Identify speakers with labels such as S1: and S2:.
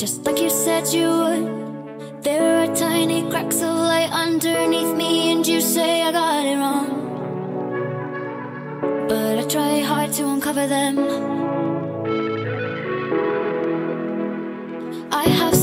S1: Just like you said you would. There are tiny cracks of light underneath me And you say I got it wrong. But I try hard to uncover them. I have